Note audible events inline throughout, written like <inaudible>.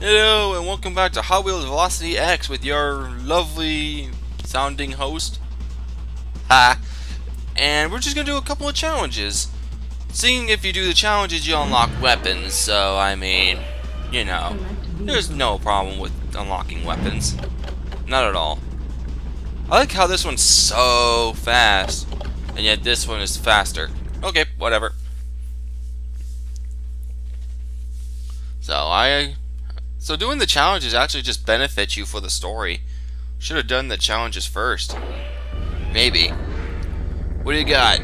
Hello and welcome back to Hot Wheels Velocity X with your lovely sounding host. Ha! And we're just gonna do a couple of challenges. Seeing if you do the challenges, you unlock weapons. So I mean, you know, there's no problem with unlocking weapons. Not at all. I like how this one's so fast, and yet this one is faster. Okay, whatever. So I so doing the challenges actually just benefits you for the story. Should have done the challenges first. Maybe. What do you got?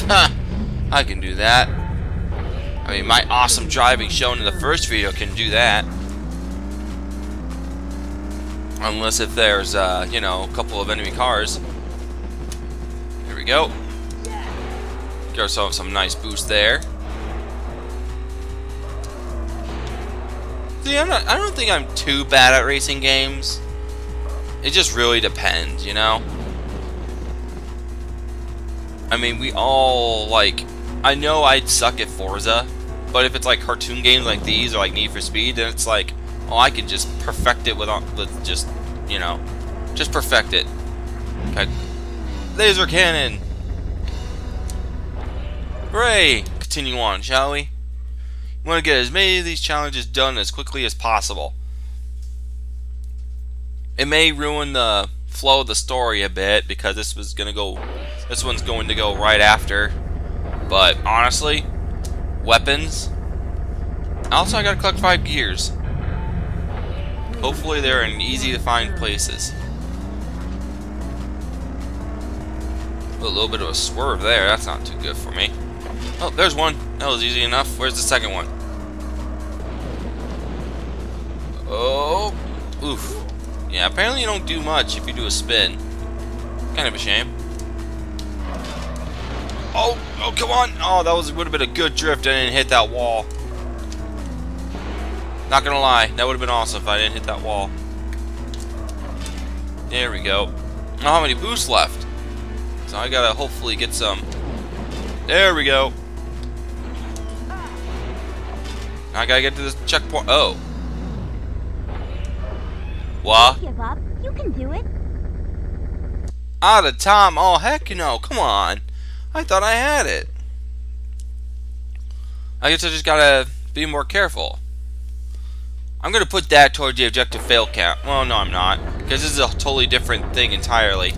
Huh. I can do that. I mean, my awesome driving shown in the first video can do that. Unless if there's, uh, you know, a couple of enemy cars. Here we go. Get ourselves some nice boost there. See, I'm not, I don't think I'm too bad at racing games. It just really depends, you know? I mean, we all, like... I know I'd suck at Forza, but if it's like cartoon games like these or like Need for Speed, then it's like, oh, I can just perfect it with, with just, you know, just perfect it. Okay. Laser cannon! Hooray! Continue on, shall we? We want to get as many of these challenges done as quickly as possible. It may ruin the flow of the story a bit because this was gonna go this one's going to go right after. But honestly, weapons. Also I gotta collect five gears. Hopefully they're in easy to find places. A little bit of a swerve there, that's not too good for me. Oh, there's one. That was easy enough. Where's the second one? Oh, oof. Yeah, apparently you don't do much if you do a spin. Kind of a shame. Oh, oh, come on. Oh, that was would have been a good drift. I didn't hit that wall. Not gonna lie, that would have been awesome if I didn't hit that wall. There we go. I don't have any boosts left. So I gotta hopefully get some. There we go. I gotta get to this checkpoint. Oh. What? Give up. You can do it. Out of time? Oh, heck no. Come on. I thought I had it. I guess I just gotta be more careful. I'm gonna put that towards the objective fail count. Well, no, I'm not. Because this is a totally different thing entirely.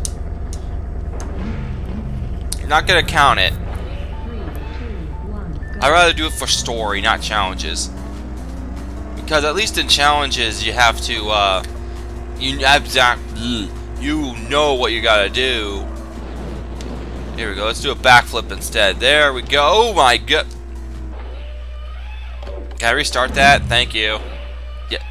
You're not gonna count it. I'd rather do it for story, not challenges. Because at least in challenges, you have to, uh, you exact, you know what you gotta do. Here we go. Let's do a backflip instead. There we go. Oh my god. Can I restart that? Thank you. Yeah.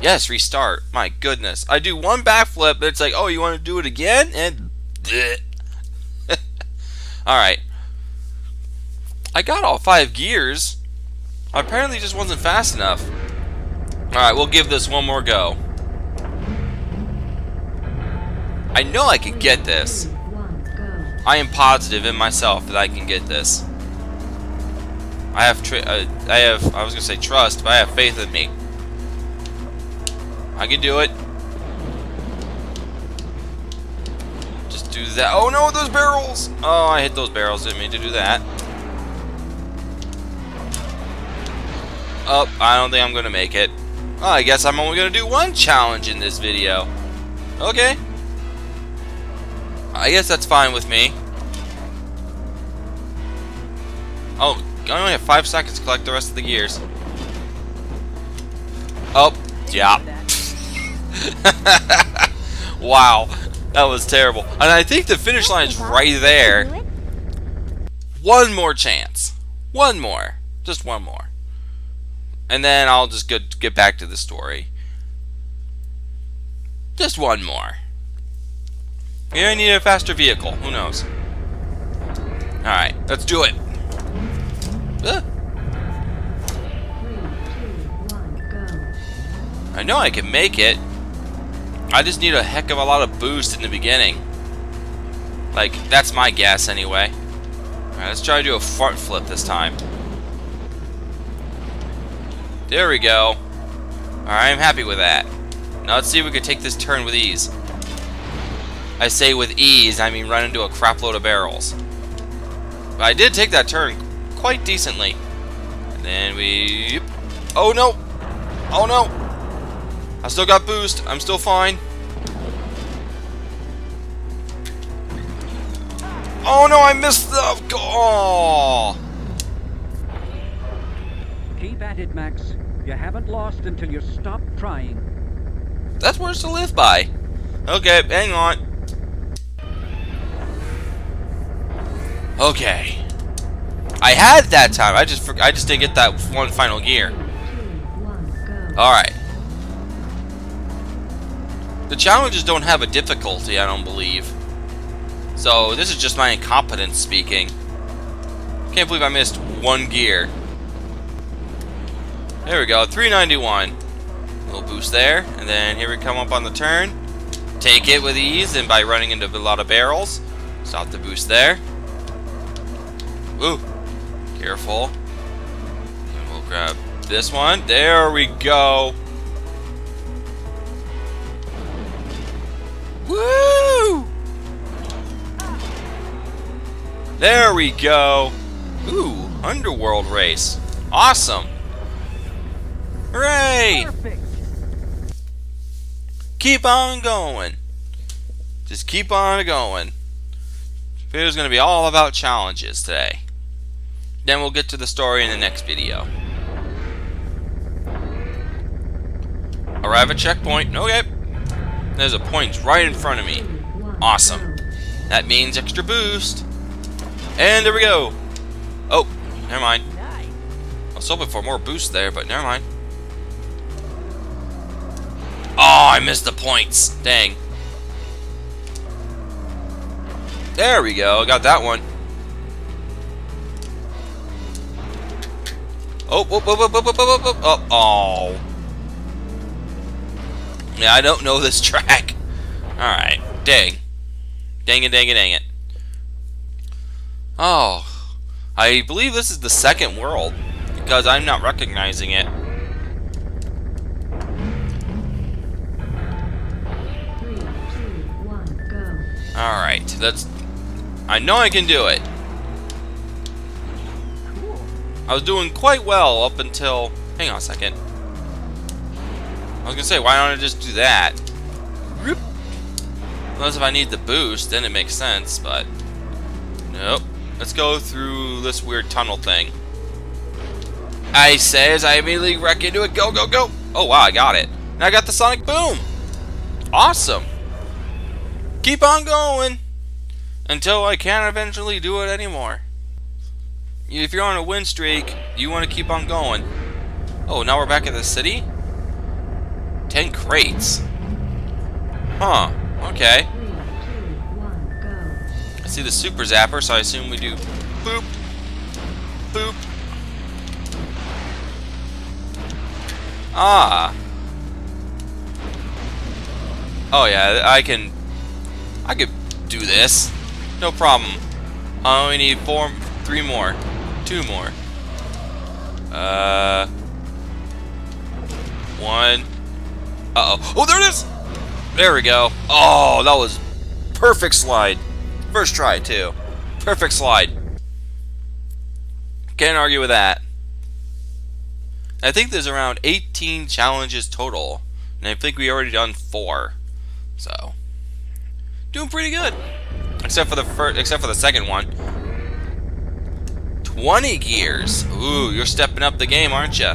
Yes, restart. My goodness. I do one backflip, but it's like, oh, you want to do it again? And. <laughs> Alright. I got all five gears. Apparently just wasn't fast enough. Alright, we'll give this one more go. I know I can get this. I am positive in myself that I can get this. I have uh, I have I was gonna say trust, but I have faith in me. I can do it. Just do that. Oh no, those barrels! Oh, I hit those barrels. Didn't mean to do that. Oh, I don't think I'm gonna make it. Oh, I guess I'm only gonna do one challenge in this video. Okay. I guess that's fine with me. Oh, I only have five seconds to collect the rest of the gears. Oh, yeah. <laughs> wow, that was terrible. And I think the finish line is right there. One more chance. One more. Just one more. And then I'll just get, get back to the story. Just one more. Maybe I need a faster vehicle. Who knows? Alright, let's do it. I know I can make it. I just need a heck of a lot of boost in the beginning. Like, that's my guess anyway. Alright, let's try to do a front flip this time. There we go. Alright, I'm happy with that. Now let's see if we can take this turn with ease. I say with ease, I mean run into a crapload of barrels. But I did take that turn quite decently. And then we... Oh no! Oh no! I still got boost. I'm still fine. Oh no, I missed the... Oh! Keep at it, Max. You haven't lost until you stop trying. That's words to live by. Okay, hang on. Okay. I had that time. I just I just didn't get that one final gear. All right. The challenges don't have a difficulty, I don't believe. So this is just my incompetence speaking. Can't believe I missed one gear. There we go, 391. Little boost there, and then here we come up on the turn. Take it with ease, and by running into a lot of barrels. Stop the boost there. Ooh, careful. And we'll grab this one. There we go. Woo! There we go. Ooh, Underworld race. Awesome. Hooray! Perfect. Keep on going. Just keep on going. Video's going to be all about challenges today. Then we'll get to the story in the next video. Arrive at checkpoint. Okay. There's a point right in front of me. Awesome. That means extra boost. And there we go. Oh, never mind. I was hoping for more boost there, but never mind. Oh, I missed the points. Dang. There we go. Got that one. Oh, Oh. Oh. Oh. Oh. Oh. Oh. Oh. Oh, oh. Yeah, I don't know this <laughs> track. Alright. Dang. Dang it, dang it, dang it. Oh. I believe this is the second world. Because I'm not recognizing it. Alright, that's... I know I can do it. Cool. I was doing quite well up until... Hang on a second. I was gonna say, why don't I just do that? Unless if I need the boost, then it makes sense, but... Nope. Let's go through this weird tunnel thing. I say as I immediately wreck into it. Go, go, go! Oh, wow, I got it. Now I got the Sonic Boom! Awesome! Keep on going! Until I can't eventually do it anymore. If you're on a win streak, you want to keep on going. Oh, now we're back at the city? Ten crates. Huh. Okay. I see the super zapper, so I assume we do boop, boop. Ah. Oh yeah, I can. I could do this. No problem. I only need four, three more, two more. Uh. One. Uh oh. Oh, there it is! There we go. Oh, that was perfect slide. First try, too. Perfect slide. Can't argue with that. I think there's around 18 challenges total. And I think we already done four. So, doing pretty good. Except for the first, except for the second one. 20 gears. Ooh, you're stepping up the game, aren't you?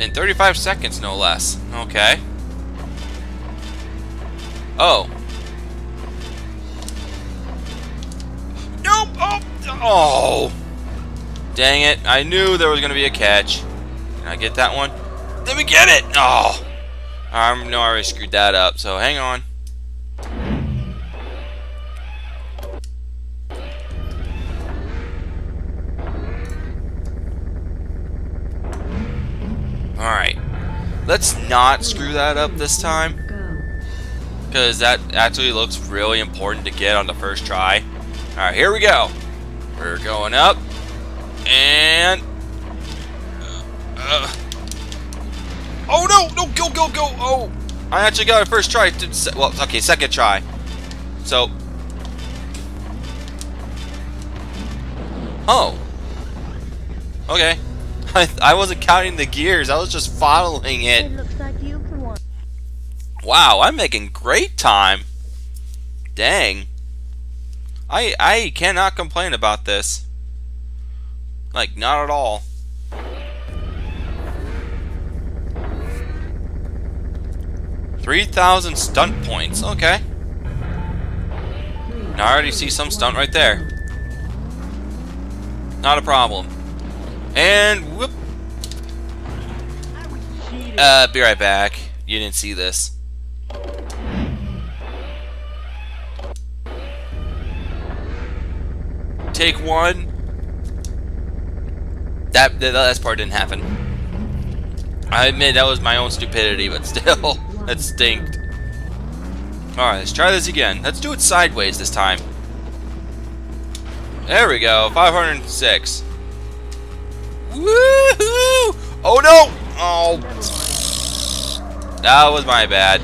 In 35 seconds, no less. Okay. Oh. Nope! Oh! Oh! Dang it. I knew there was going to be a catch. Can I get that one? Let me get it! Oh! I know I already screwed that up, so hang on. Alright. Let's not screw that up this time. Because that actually looks really important to get on the first try. Alright, here we go. We're going up. And... Uh, uh, Oh, go, go! Go oh! I actually got it first try. Well, okay, second try. So. Oh. Okay. <laughs> I, I wasn't counting the gears. I was just following it. It looks like you for one. Wow, I'm making great time. Dang. I I cannot complain about this. Like, not at all. Three thousand stunt points. Okay. Now I already see some stunt right there. Not a problem. And whoop. Uh, be right back. You didn't see this. Take one. That, that last part didn't happen. I admit that was my own stupidity, but <laughs> still, that stinked. Alright, let's try this again. Let's do it sideways this time. There we go, 506. Woohoo! Oh no! Oh. That was my bad.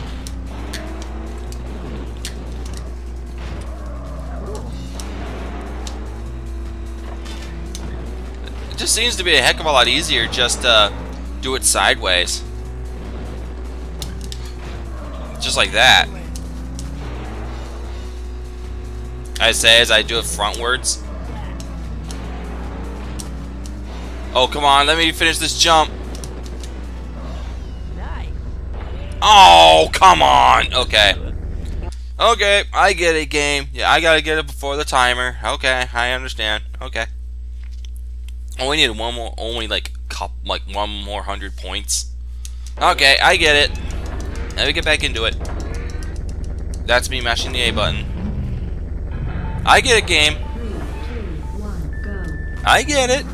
It just seems to be a heck of a lot easier just uh, do it sideways. Just like that. I say as I do it frontwards. Oh, come on, let me finish this jump. Oh, come on. Okay. Okay, I get it, game. Yeah, I gotta get it before the timer. Okay, I understand. Okay. Only need one more, only like cup, like one more hundred points. Okay, I get it. Let me get back into it. That's me mashing the A button. I get it, game. I get it.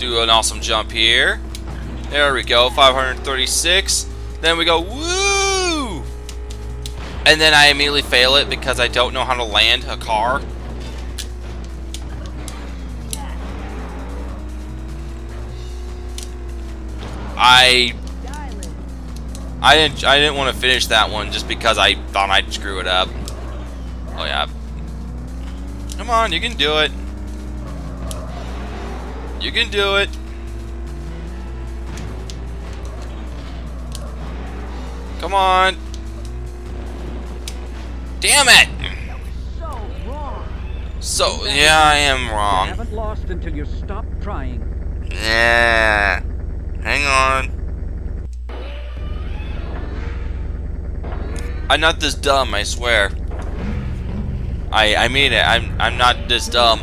Do an awesome jump here. There we go, 536. Then we go, woo! And then I immediately fail it because I don't know how to land a car. I I didn't I didn't want to finish that one just because I thought I'd screw it up. Oh yeah. Come on, you can do it. You can do it. Come on. Damn it! So wrong. So, yeah, I am You wrong. haven't lost until you stop trying. Yeah. I'm not this dumb, I swear. I I mean it. I'm I'm not this dumb.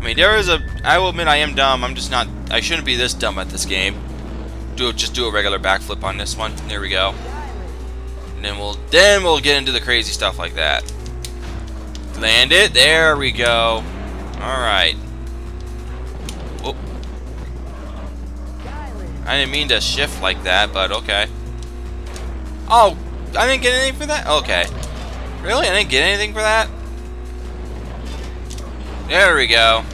I mean, there is a. I will admit I am dumb. I'm just not. I shouldn't be this dumb at this game. Do just do a regular backflip on this one. There we go. And then we'll then we'll get into the crazy stuff like that. Land it. There we go. All right. I didn't mean to shift like that, but okay. Oh, I didn't get anything for that. Okay. Really, I didn't get anything for that. There we go.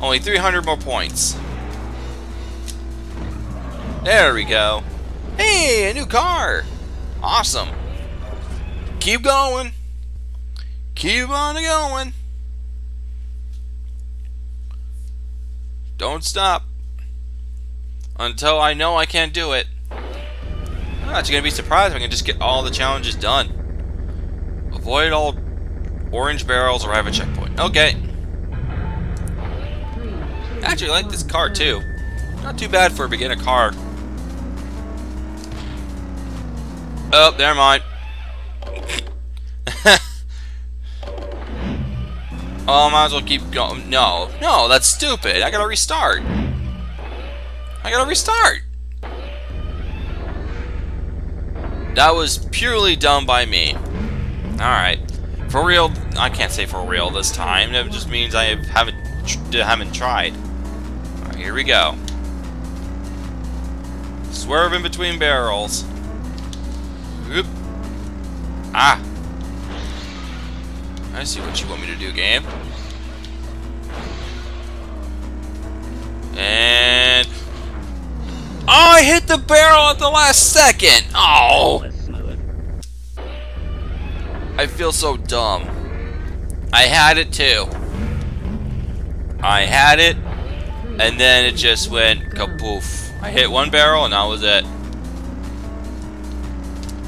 Only 300 more points. There we go. Hey, a new car. Awesome. Keep going. Keep on going. Don't stop. Until I know I can't do it. I'm actually going to be surprised if I can just get all the challenges done. Avoid all orange barrels or have a checkpoint. Okay. I actually like this car too. Not too bad for a beginner car. Oh, never mind. <laughs> oh, I might as well keep going. No, no, that's stupid. I gotta restart. I gotta restart. That was purely done by me. Alright. For real, I can't say for real this time. That just means I haven't haven't tried. Here we go. Swerve in between barrels. Oop. Ah. I see what you want me to do, game. The barrel at the last second! Oh! I feel so dumb. I had it too. I had it, and then it just went kapoof. I hit one barrel and that was it.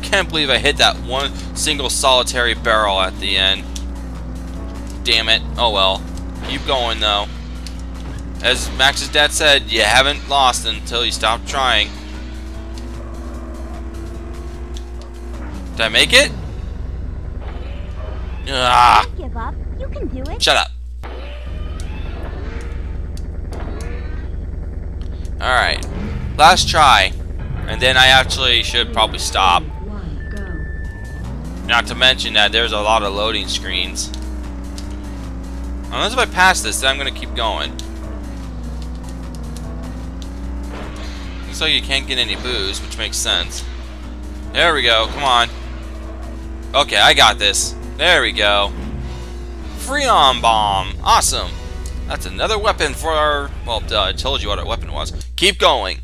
Can't believe I hit that one single solitary barrel at the end. Damn it. Oh well. Keep going though. As Max's dad said, you haven't lost until you stop trying. Did I make it? Ah! Give up. You can do it. Shut up. Alright. Last try. And then I actually should probably stop. Not to mention that there's a lot of loading screens. Unless if I pass this, then I'm going to keep going. Looks like you can't get any booze, which makes sense. There we go. Come on. Okay, I got this. There we go. Freon Bomb. Awesome. That's another weapon for our... Well, I told you what our weapon was. Keep going.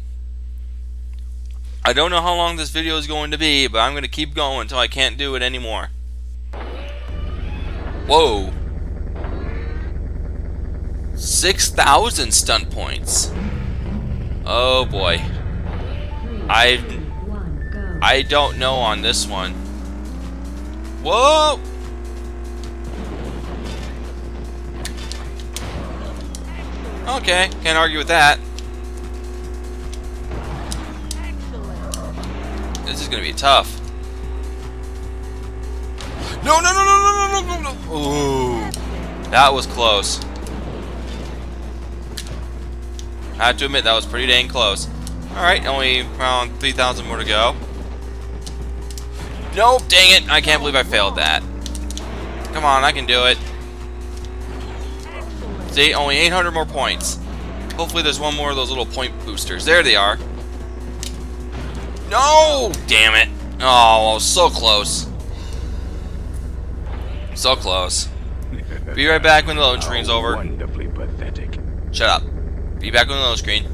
I don't know how long this video is going to be, but I'm going to keep going until I can't do it anymore. Whoa. 6,000 stunt points. Oh boy. I. I don't know on this one. Whoa! Okay, can't argue with that. This is gonna be tough. No, no, no, no, no, no, no, no, Ooh. That was close. I have to admit, that was pretty dang close. Alright, only around 3,000 more to go. Nope, dang it! I can't believe I failed that. Come on, I can do it. See, only 800 more points. Hopefully there's one more of those little point boosters. There they are. No! Damn it. Oh, so close. So close. Be right back when the load screen's over. <laughs> Wonderfully pathetic. Shut up. Be back when the load screen.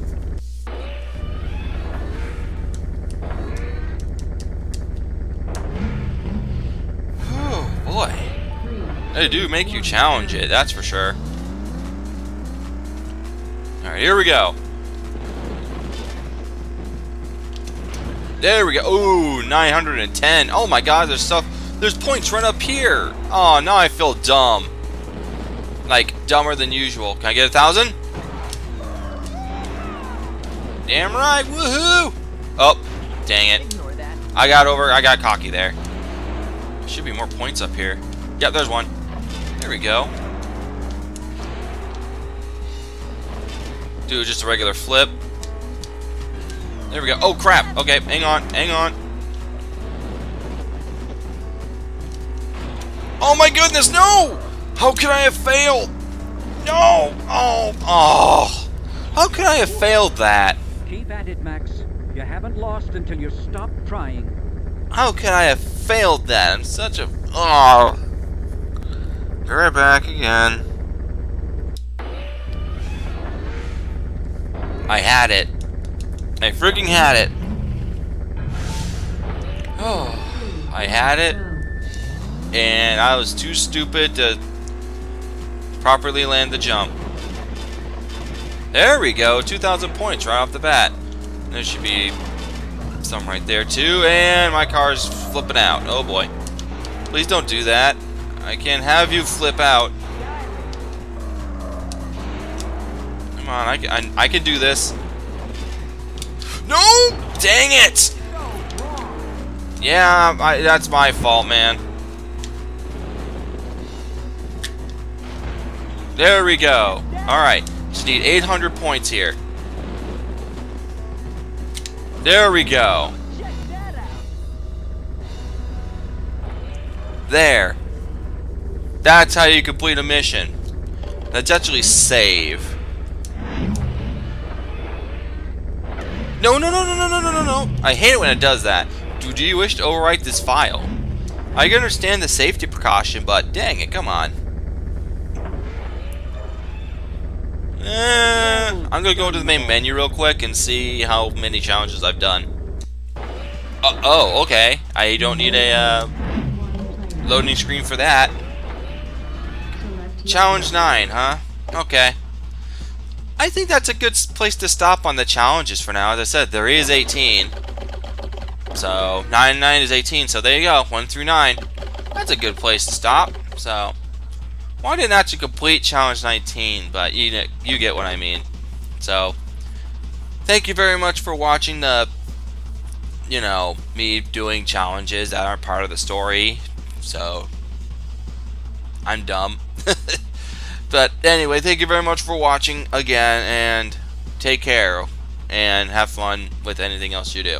They do make you challenge it, that's for sure. Alright, here we go. There we go. Ooh, 910. Oh my god, there's stuff. There's points right up here. Oh, now I feel dumb. Like, dumber than usual. Can I get a thousand? Damn right, woohoo! Oh, dang it. I got over, I got cocky there. Should be more points up here. Yep, there's one. There we go. Do just a regular flip. There we go. Oh, crap. Okay, hang on, hang on. Oh my goodness, no! How could I have failed? No! Oh, oh. How could I have failed that? Keep at it, Max. You haven't lost until you stop trying. How could I have failed that? I'm such a... Oh. Be right back again. I had it. I freaking had it. Oh, I had it, and I was too stupid to properly land the jump. There we go, 2,000 points right off the bat. There should be some right there too, and my car's flipping out. Oh boy. Please don't do that. I can't have you flip out. Come on, I can, I, I can do this. No! Dang it! Yeah, I, that's my fault, man. There we go. Alright, just need 800 points here. There we go. There. That's how you complete a mission. That's actually save. No, no, no, no, no, no, no, no, no. I hate it when it does that. Do, do you wish to overwrite this file? I can understand the safety precaution, but dang it, come on. Eh, I'm gonna go to the main menu real quick and see how many challenges I've done. Uh, oh, okay. I don't need a uh, loading screen for that. Challenge 9, huh? Okay. I think that's a good place to stop on the challenges for now. As I said, there is 18. So, 9 and 9 is 18, so there you go. 1 through 9. That's a good place to stop. So, I didn't actually complete challenge 19, but you, you get what I mean. So, thank you very much for watching the, you know, me doing challenges that aren't part of the story. So, I'm dumb. <laughs> but anyway, thank you very much for watching again, and take care, and have fun with anything else you do.